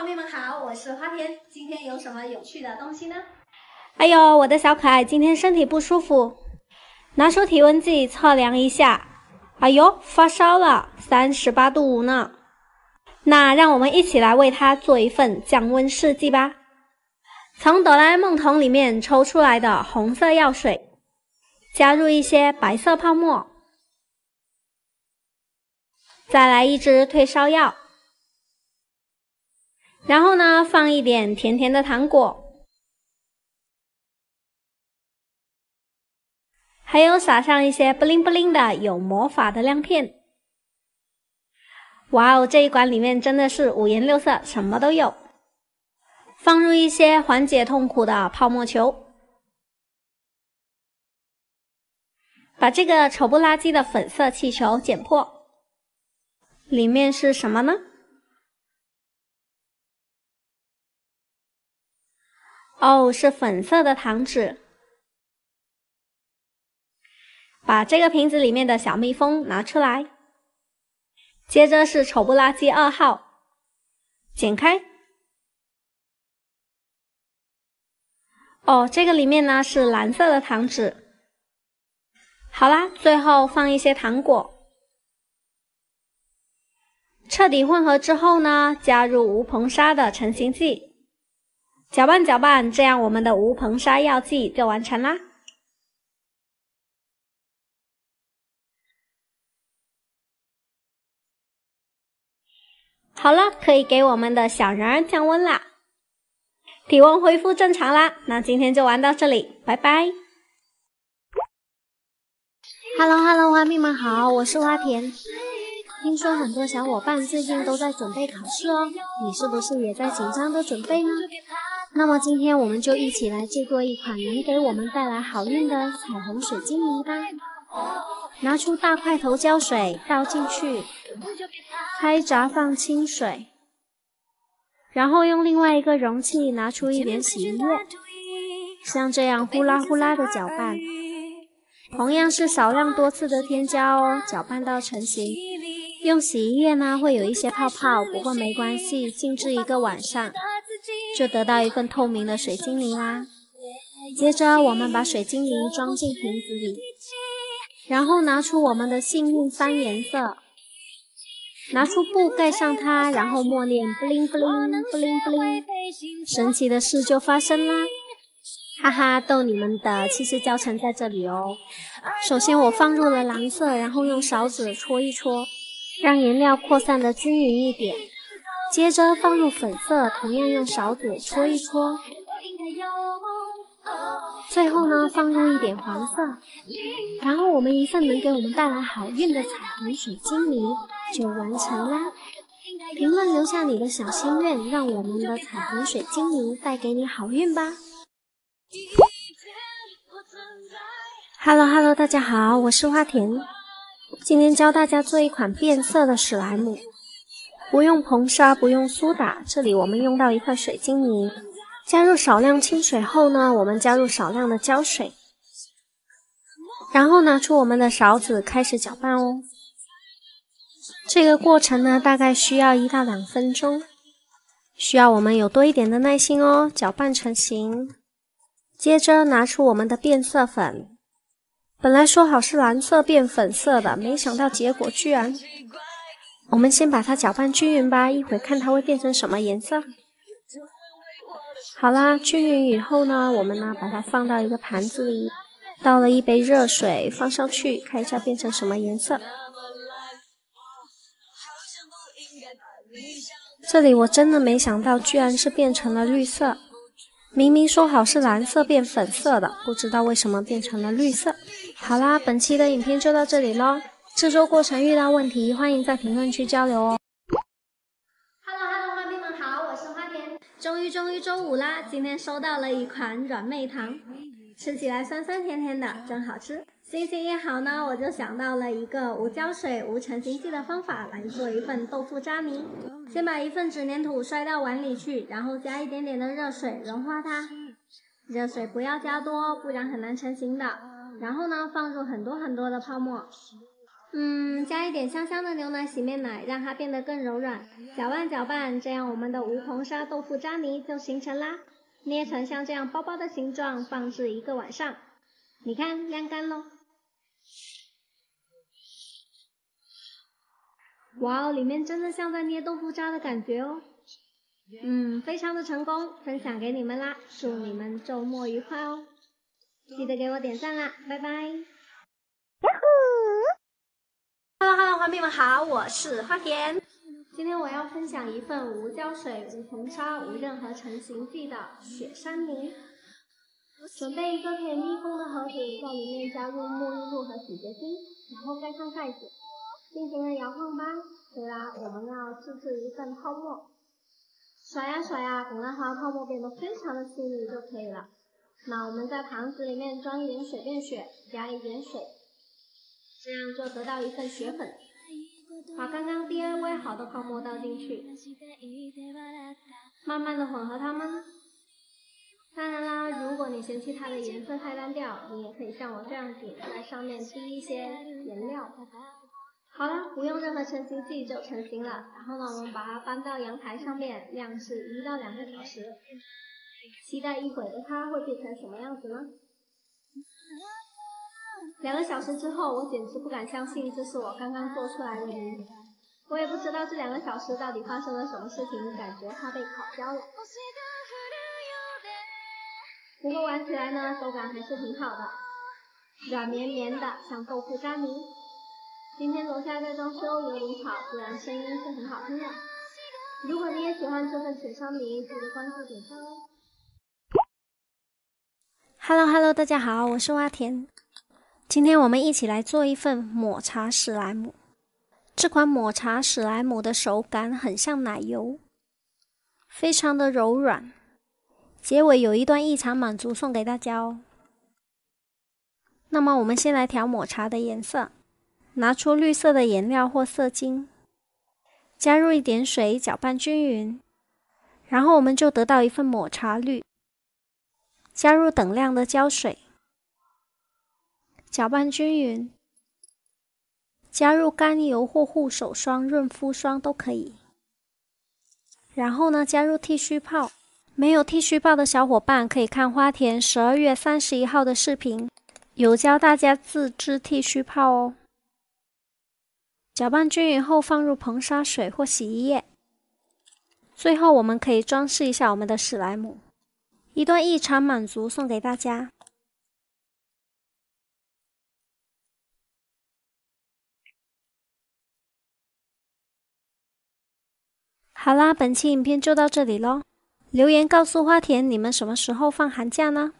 花蜜们好，我是花田。今天有什么有趣的东西呢？哎呦，我的小可爱今天身体不舒服，拿出体温计测量一下，哎呦，发烧了，三十八度五呢。那让我们一起来为它做一份降温试剂吧。从哆啦 A 梦桶里面抽出来的红色药水，加入一些白色泡沫，再来一支退烧药。然后呢，放一点甜甜的糖果，还有撒上一些布灵布灵的有魔法的亮片。哇哦，这一管里面真的是五颜六色，什么都有。放入一些缓解痛苦的泡沫球，把这个丑不拉几的粉色气球剪破，里面是什么呢？哦，是粉色的糖纸。把这个瓶子里面的小蜜蜂拿出来，接着是丑不拉几二号，剪开。哦，这个里面呢是蓝色的糖纸。好啦，最后放一些糖果，彻底混合之后呢，加入无硼砂的成型剂。搅拌搅拌，这样我们的无硼砂药剂就完成啦。好了，可以给我们的小人儿降温啦，体温恢复正常啦。那今天就玩到这里，拜拜。Hello Hello，花蜜们好，我是花田。听说很多小伙伴最近都在准备考试哦，你是不是也在紧张的准备呢？那么今天我们就一起来制作一款能给我们带来好运的彩虹水晶泥吧。拿出大块头胶水倒进去，开闸放清水，然后用另外一个容器拿出一点洗衣液，像这样呼啦呼啦的搅拌。同样是少量多次的添加哦，搅拌到成型。用洗衣液呢会有一些泡泡，不过没关系，静置一个晚上。就得到一份透明的水晶泥啦。接着，我们把水晶泥装进瓶子里，然后拿出我们的幸运三颜色，拿出布盖上它，然后默念布灵布灵布灵布灵，神奇的事就发生啦！哈哈，逗你们的，其实教程在这里哦。首先，我放入了蓝色，然后用勺子戳一戳，让颜料扩散的均匀一点。接着放入粉色，同样用勺子搓一搓。最后呢，放入一点黄色，然后我们一份能给我们带来好运的彩虹水晶泥就完成啦。评论留下你的小心愿，让我们的彩虹水晶泥带给你好运吧。Hello Hello，大家好，我是花田，今天教大家做一款变色的史莱姆。不用硼砂，不用苏打，这里我们用到一块水晶泥，加入少量清水后呢，我们加入少量的胶水，然后拿出我们的勺子开始搅拌哦。这个过程呢，大概需要一到两分钟，需要我们有多一点的耐心哦。搅拌成型，接着拿出我们的变色粉，本来说好是蓝色变粉色的，没想到结果居然。我们先把它搅拌均匀吧，一会看它会变成什么颜色。好啦，均匀以后呢，我们呢把它放到一个盘子里，倒了一杯热水放上去，看一下变成什么颜色。这里我真的没想到，居然是变成了绿色。明明说好是蓝色变粉色的，不知道为什么变成了绿色。好啦，本期的影片就到这里喽。制作过程遇到问题，欢迎在评论区交流哦。Hello Hello，花蜜们好，我是花田。终于终于周五啦，今天收到了一款软妹糖，吃起来酸酸甜甜的，真好吃。心情一好呢，我就想到了一个无胶水、无成型剂的方法来做一份豆腐渣泥。先把一份纸粘土摔到碗里去，然后加一点点的热水融化它。热水不要加多，不然很难成型的。然后呢，放入很多很多的泡沫。嗯，加一点香香的牛奶洗面奶，让它变得更柔软。搅拌搅拌，这样我们的无硼砂豆腐渣泥就形成啦。捏成像这样包包的形状，放置一个晚上。你看，晾干喽。哇哦，里面真的像在捏豆腐渣的感觉哦。嗯，非常的成功，分享给你们啦。祝你们周末愉快哦！记得给我点赞啦，拜拜。Hello Hello，花蜜们好，我是花田。今天我要分享一份无胶水、无硼砂、无任何成型剂的雪山泥。准备一个可以密封的盒子，在里面加入沐浴露和洗洁精，然后盖上盖子，尽情的摇晃吧。接啦，我们要制作一份泡沫，甩呀甩呀，等它泡沫变得非常的细腻就可以了。那我们在盘子里面装一点水变雪，加一点水，这样就得到一份雪粉。把刚刚 DIY 好的泡沫倒进去，慢慢的混合它们。当然啦，如果你嫌弃它的颜色太单调，你也可以像我这样子，在上面滴一些颜料。好了，不用任何成型剂就成型了。然后呢，我们把它搬到阳台上面晾是一到两个小时。期待一会儿的它会变成什么样子呢？两个小时之后，我简直不敢相信这是我刚刚做出来的泥。我也不知道这两个小时到底发生了什么事情，感觉它被烤焦了。不过玩起来呢，手感还是挺好的，软绵绵的，像豆腐渣泥。今天楼下在装修，有点吵，不然声音是很好听的。如果你也喜欢这份雪山泥，记得关注点赞哦。Hello Hello，大家好，我是蛙田。今天我们一起来做一份抹茶史莱姆。这款抹茶史莱姆的手感很像奶油，非常的柔软。结尾有一段异常满足送给大家哦。那么我们先来调抹茶的颜色，拿出绿色的颜料或色精，加入一点水，搅拌均匀，然后我们就得到一份抹茶绿。加入等量的胶水，搅拌均匀。加入甘油或护手霜、润肤霜都可以。然后呢，加入剃须泡。没有剃须泡的小伙伴可以看花田十二月三十一号的视频，有教大家自制剃须泡哦。搅拌均匀后，放入硼砂水或洗衣液。最后，我们可以装饰一下我们的史莱姆。一段异常满足送给大家。好啦，本期影片就到这里喽。留言告诉花田，你们什么时候放寒假呢？